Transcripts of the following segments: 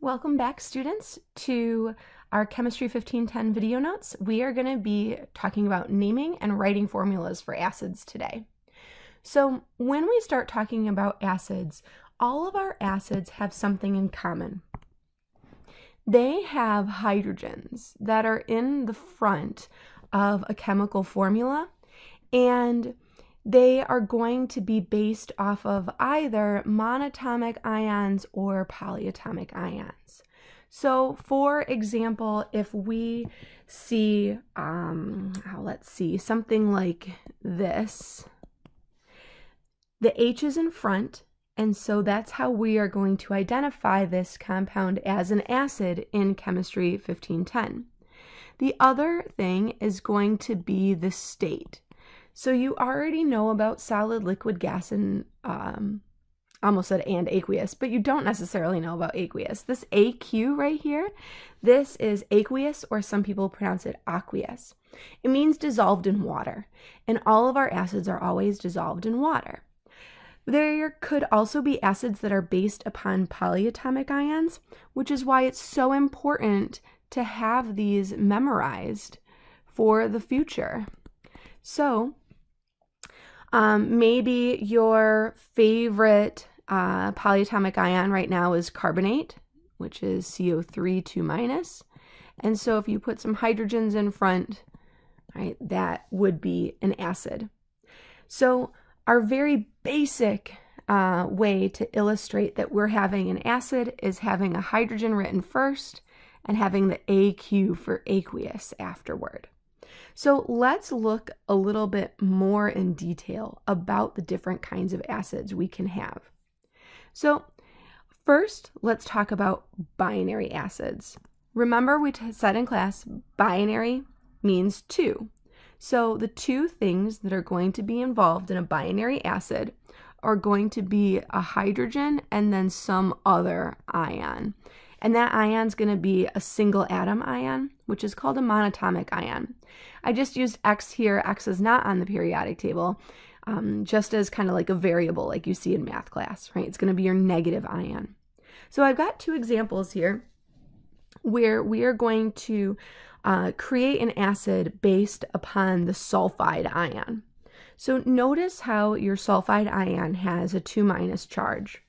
Welcome back students to our Chemistry 1510 video notes. We are going to be talking about naming and writing formulas for acids today. So when we start talking about acids, all of our acids have something in common. They have hydrogens that are in the front of a chemical formula and they are going to be based off of either monatomic ions or polyatomic ions. So, for example, if we see, um, oh, let's see, something like this, the H is in front, and so that's how we are going to identify this compound as an acid in Chemistry 1510. The other thing is going to be the state. So you already know about solid, liquid, gas, and um, almost said and aqueous, but you don't necessarily know about aqueous. This AQ right here, this is aqueous, or some people pronounce it aqueous. It means dissolved in water, and all of our acids are always dissolved in water. There could also be acids that are based upon polyatomic ions, which is why it's so important to have these memorized for the future. So, um, maybe your favorite uh, polyatomic ion right now is carbonate, which is CO3 2 minus. And so if you put some hydrogens in front, right, that would be an acid. So our very basic uh, way to illustrate that we're having an acid is having a hydrogen written first and having the AQ for aqueous afterward. So let's look a little bit more in detail about the different kinds of acids we can have. So first, let's talk about binary acids. Remember we said in class, binary means two. So the two things that are going to be involved in a binary acid are going to be a hydrogen and then some other ion. And that ion is going to be a single atom ion, which is called a monatomic ion. I just used X here. X is not on the periodic table, um, just as kind of like a variable like you see in math class, right? It's going to be your negative ion. So I've got two examples here where we are going to uh, create an acid based upon the sulfide ion. So notice how your sulfide ion has a 2 minus charge.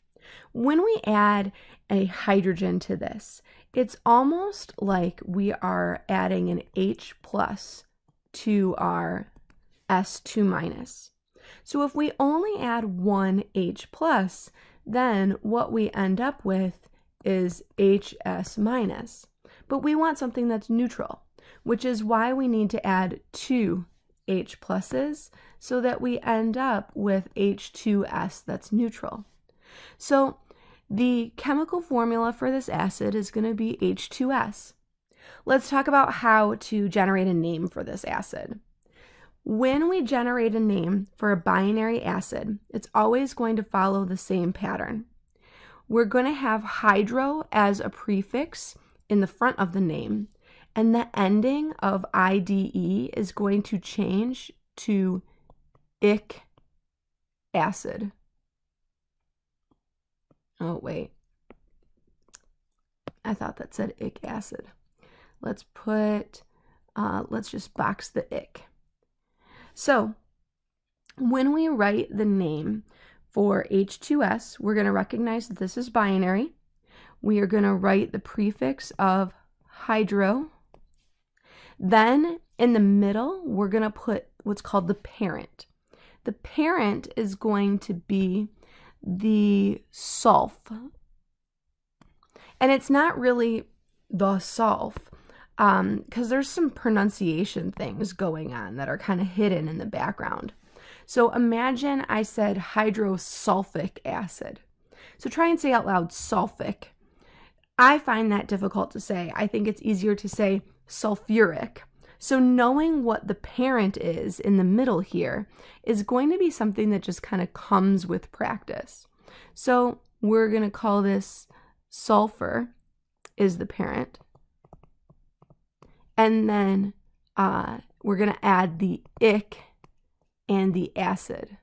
When we add a hydrogen to this, it's almost like we are adding an H plus to our S2 minus. So if we only add one H plus, then what we end up with is HS minus. But we want something that's neutral, which is why we need to add two H pluses so that we end up with H2S that's neutral. So the chemical formula for this acid is going to be H2S. Let's talk about how to generate a name for this acid. When we generate a name for a binary acid, it's always going to follow the same pattern. We're going to have hydro as a prefix in the front of the name, and the ending of IDE is going to change to ic acid. Oh, wait. I thought that said ic acid. Let's put, uh, let's just box the ic. So when we write the name for H2S, we're going to recognize that this is binary. We are going to write the prefix of hydro. Then in the middle, we're going to put what's called the parent. The parent is going to be the sulf. And it's not really the sulf because um, there's some pronunciation things going on that are kind of hidden in the background. So imagine I said hydrosulfic acid. So try and say out loud sulfic. I find that difficult to say. I think it's easier to say sulfuric. So knowing what the parent is in the middle here is going to be something that just kind of comes with practice. So we're going to call this sulfur is the parent. And then uh, we're going to add the ic and the acid.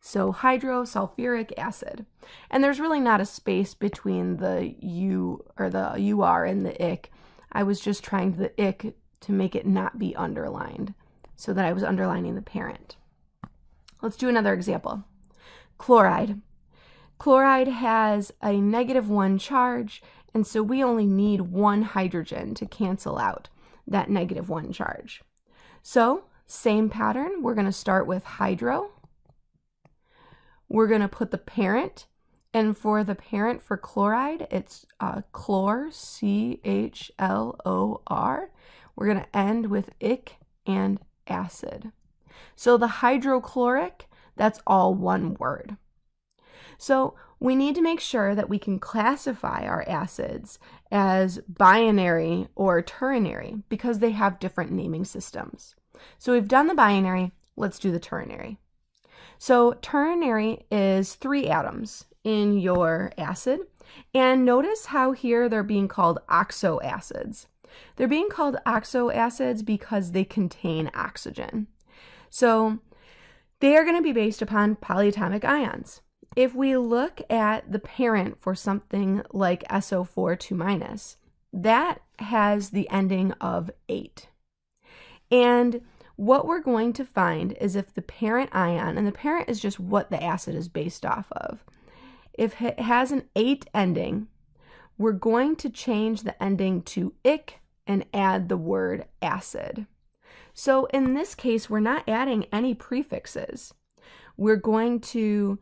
So hydrosulfuric acid. And there's really not a space between the U or the UR and the IC. I was just trying the IC to make it not be underlined so that I was underlining the parent. Let's do another example. Chloride. Chloride has a negative one charge, and so we only need one hydrogen to cancel out that negative one charge. So same pattern, we're gonna start with hydro. We're gonna put the parent, and for the parent for chloride, it's uh, chlor, C-H-L-O-R. We're gonna end with ic and acid. So the hydrochloric, that's all one word. So we need to make sure that we can classify our acids as binary or ternary because they have different naming systems. So we've done the binary, let's do the ternary. So ternary is three atoms in your acid. And notice how here they're being called oxo acids. They're being called oxo acids because they contain oxygen. So they are going to be based upon polyatomic ions. If we look at the parent for something like SO4 2 minus, that has the ending of ate. And what we're going to find is if the parent ion, and the parent is just what the acid is based off of, if it has an ate ending, we're going to change the ending to ic and add the word acid. So in this case, we're not adding any prefixes. We're going to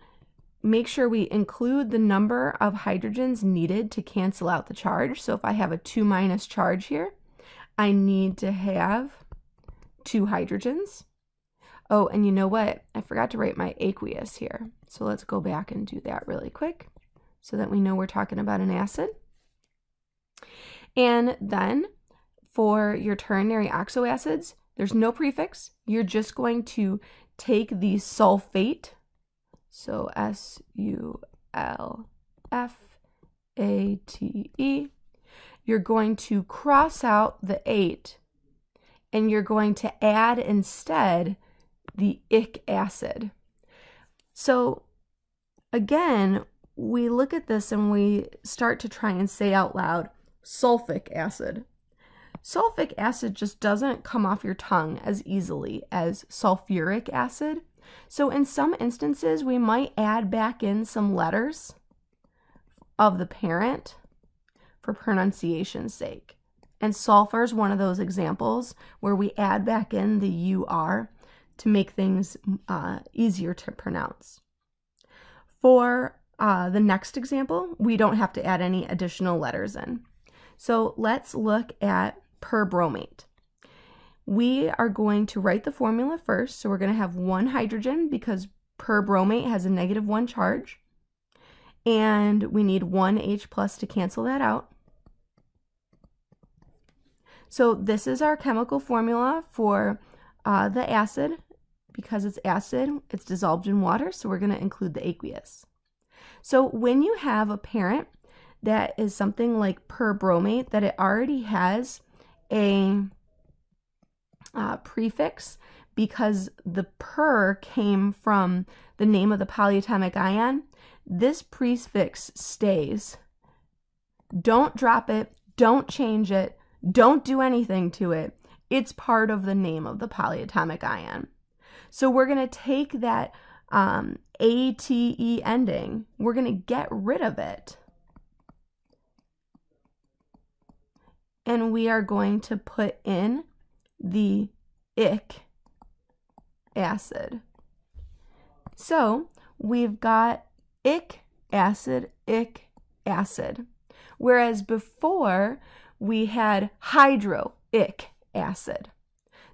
make sure we include the number of hydrogens needed to cancel out the charge. So if I have a 2 minus charge here, I need to have two hydrogens. Oh, and you know what? I forgot to write my aqueous here. So let's go back and do that really quick so that we know we're talking about an acid. And then for your ternary oxoacids, there's no prefix. You're just going to take the sulfate, so S U L F A T E. You're going to cross out the ate and you're going to add instead the ic acid. So again, we look at this and we start to try and say out loud sulfic acid. Sulfic acid just doesn't come off your tongue as easily as sulfuric acid. So in some instances, we might add back in some letters of the parent for pronunciation's sake. And sulfur is one of those examples where we add back in the UR to make things uh, easier to pronounce. For uh, the next example, we don't have to add any additional letters in. So let's look at perbromate. We are going to write the formula first. So we're going to have one hydrogen because perbromate has a negative one charge. And we need one H plus to cancel that out. So this is our chemical formula for uh, the acid. Because it's acid, it's dissolved in water, so we're going to include the aqueous. So when you have a parent that is something like perbromate, that it already has a uh, prefix because the per came from the name of the polyatomic ion, this prefix stays. Don't drop it, don't change it, don't do anything to it. It's part of the name of the polyatomic ion. So we're going to take that um, ATE ending, we're going to get rid of it. And we are going to put in the ic acid. So we've got ic acid, ic acid. Whereas before we had hydroic acid.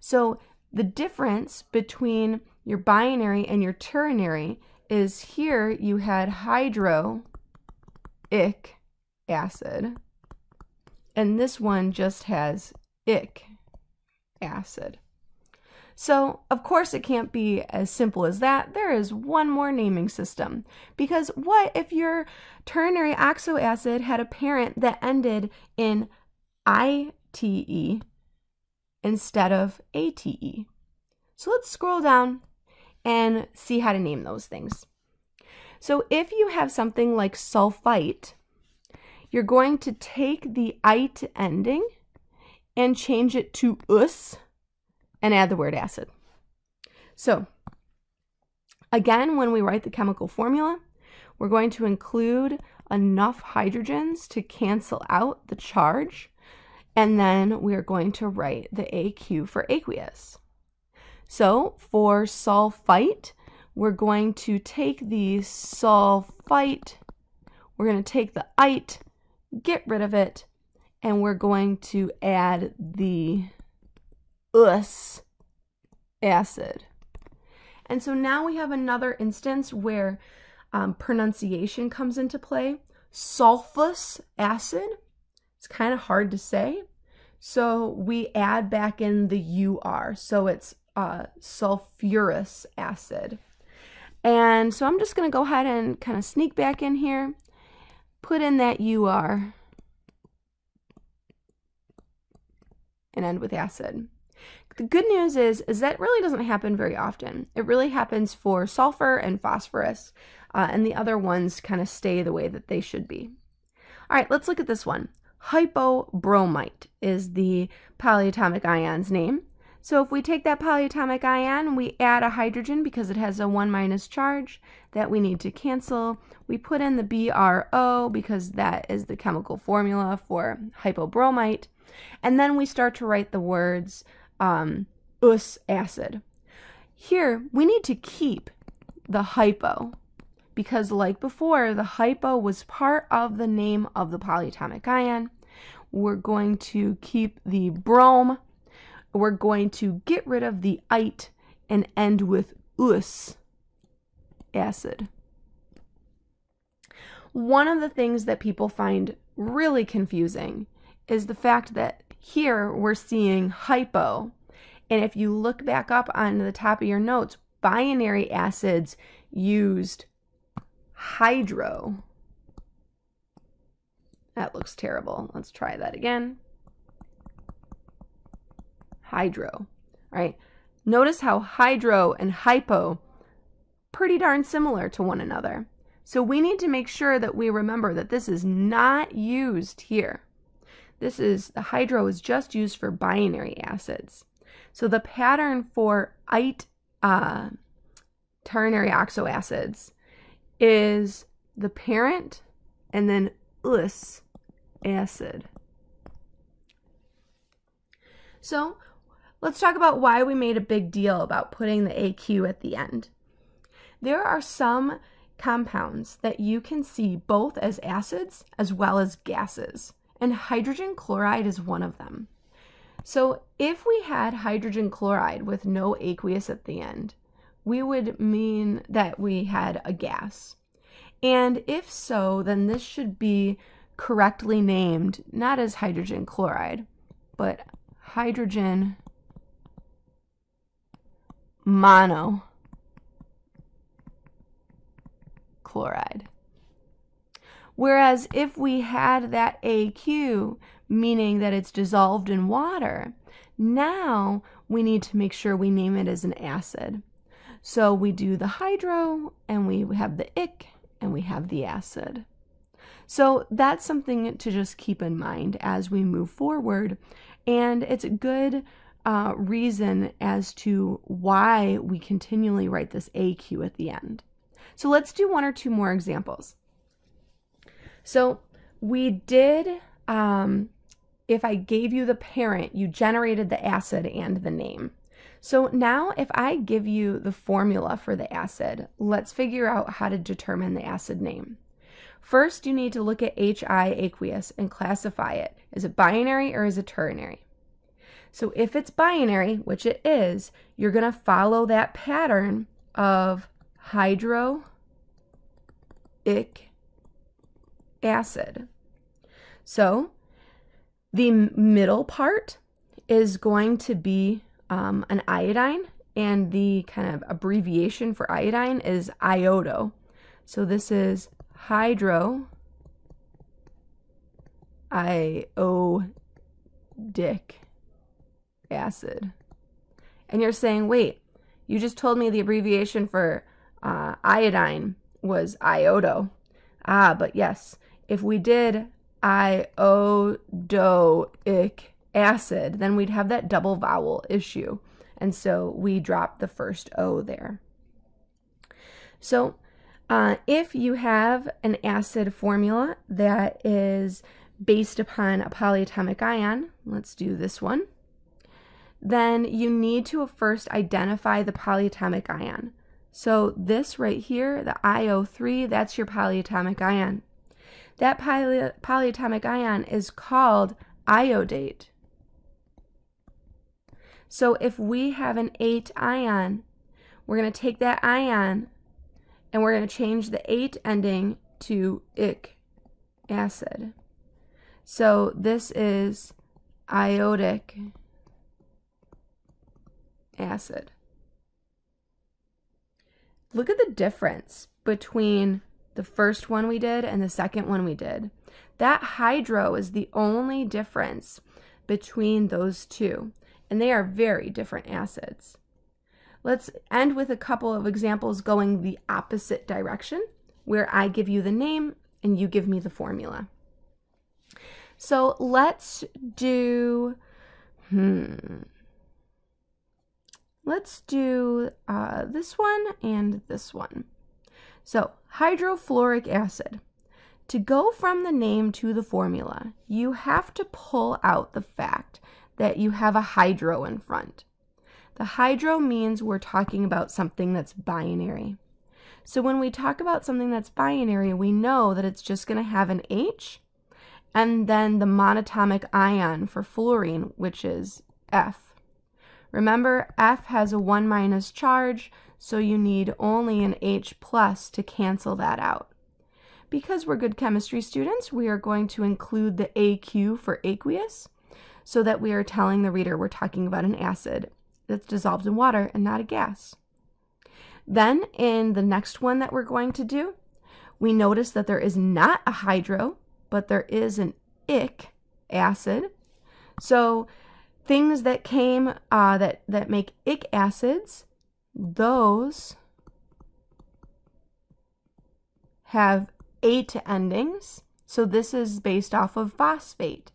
So the difference between your binary and your ternary is here you had hydroic acid, and this one just has ic acid. So, of course, it can't be as simple as that. There is one more naming system. Because what if your ternary oxo acid had a parent that ended in ITE instead of ATE. So let's scroll down and see how to name those things. So if you have something like sulfite, you're going to take the ite ending and change it to us and add the word acid. So again, when we write the chemical formula, we're going to include enough hydrogens to cancel out the charge, and then we are going to write the AQ for aqueous. So for sulfite, we're going to take the sulfite, we're going to take the ite, get rid of it, and we're going to add the us acid. And so now we have another instance where um, pronunciation comes into play. Sulfus acid, it's kind of hard to say. So we add back in the UR. So it's uh, sulfurous acid. And so I'm just going to go ahead and kind of sneak back in here, put in that UR, and end with acid. The good news is, is that really doesn't happen very often. It really happens for sulfur and phosphorus, uh, and the other ones kind of stay the way that they should be. All right, let's look at this one. Hypobromite is the polyatomic ion's name. So if we take that polyatomic ion, we add a hydrogen because it has a 1 minus charge that we need to cancel. We put in the BRO because that is the chemical formula for hypobromite. And then we start to write the words um, us acid. Here, we need to keep the hypo because like before, the hypo was part of the name of the polyatomic ion. We're going to keep the brom. We're going to get rid of the ite and end with us acid. One of the things that people find really confusing is the fact that here we're seeing hypo. And if you look back up on the top of your notes, binary acids used hydro. That looks terrible. Let's try that again. Hydro. All right. Notice how hydro and hypo pretty darn similar to one another. So we need to make sure that we remember that this is not used here. This is, the hydro is just used for binary acids. So the pattern for it uh, ternary oxoacids is the parent and then us acid. So let's talk about why we made a big deal about putting the AQ at the end. There are some compounds that you can see both as acids as well as gases and hydrogen chloride is one of them. So if we had hydrogen chloride with no aqueous at the end, we would mean that we had a gas. And if so, then this should be correctly named not as hydrogen chloride, but hydrogen mono chloride. Whereas if we had that AQ, meaning that it's dissolved in water, now we need to make sure we name it as an acid. So we do the hydro and we have the ick and we have the acid. So that's something to just keep in mind as we move forward. And it's a good uh, reason as to why we continually write this AQ at the end. So let's do one or two more examples. So we did, um, if I gave you the parent, you generated the acid and the name. So now if I give you the formula for the acid, let's figure out how to determine the acid name. First, you need to look at HI aqueous and classify it. Is it binary or is it ternary? So if it's binary, which it is, you're going to follow that pattern of hydro, ic, acid. So the middle part is going to be um, an iodine, and the kind of abbreviation for iodine is iodo. So this is hydro iodic acid. And you're saying, wait, You just told me the abbreviation for uh, iodine was iodo. Ah, but yes, if we did iodoic acid, then we'd have that double vowel issue. And so we drop the first O there. So uh, if you have an acid formula that is based upon a polyatomic ion, let's do this one, then you need to first identify the polyatomic ion. So this right here, the IO3, that's your polyatomic ion. That poly polyatomic ion is called iodate. So if we have an ate ion, we're going to take that ion and we're going to change the ate ending to ic acid. So this is iodic acid. Look at the difference between the first one we did and the second one we did. That hydro is the only difference between those two, and they are very different acids. Let's end with a couple of examples going the opposite direction, where I give you the name and you give me the formula. So let's do, hmm, let's do uh, this one and this one. So hydrofluoric acid. To go from the name to the formula, you have to pull out the fact that you have a hydro in front. The hydro means we're talking about something that's binary. So when we talk about something that's binary, we know that it's just going to have an H and then the monatomic ion for fluorine, which is F. Remember, F has a 1 minus charge, so you need only an H plus to cancel that out. Because we're good chemistry students, we are going to include the AQ for aqueous so that we are telling the reader we're talking about an acid that's dissolved in water and not a gas. Then in the next one that we're going to do, we notice that there is not a hydro, but there is an ic acid. So things that came uh, that, that make ick acids, those have ate endings. So this is based off of phosphate.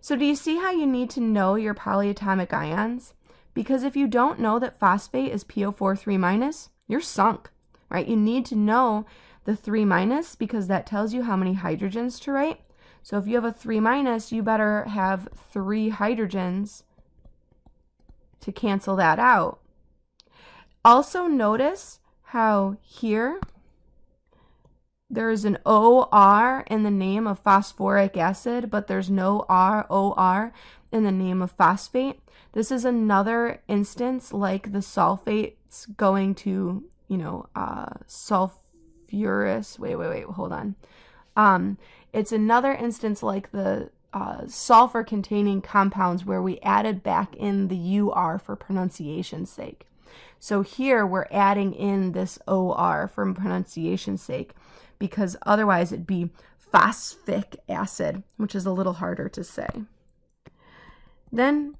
So do you see how you need to know your polyatomic ions? Because if you don't know that phosphate is PO4 3 minus, you're sunk, right? You need to know the 3 minus because that tells you how many hydrogens to write. So if you have a 3 minus, you better have 3 hydrogens to cancel that out. Also notice how here there's an OR in the name of phosphoric acid, but there's no R, OR in the name of phosphate. This is another instance like the sulfates going to, you know, uh, sulfurous. Wait, wait, wait, hold on. Um, it's another instance like the uh, sulfur containing compounds where we added back in the UR for pronunciation's sake. So here we're adding in this OR for pronunciation's sake because otherwise it'd be phosphoric acid, which is a little harder to say. Then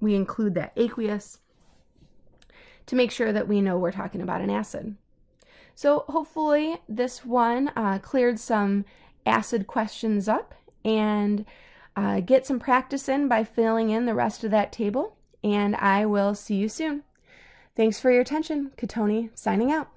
we include that aqueous to make sure that we know we're talking about an acid. So hopefully this one uh, cleared some acid questions up and uh, get some practice in by filling in the rest of that table. And I will see you soon. Thanks for your attention. Cottone signing out.